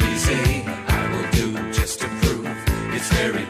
easy. I will do just to prove it's very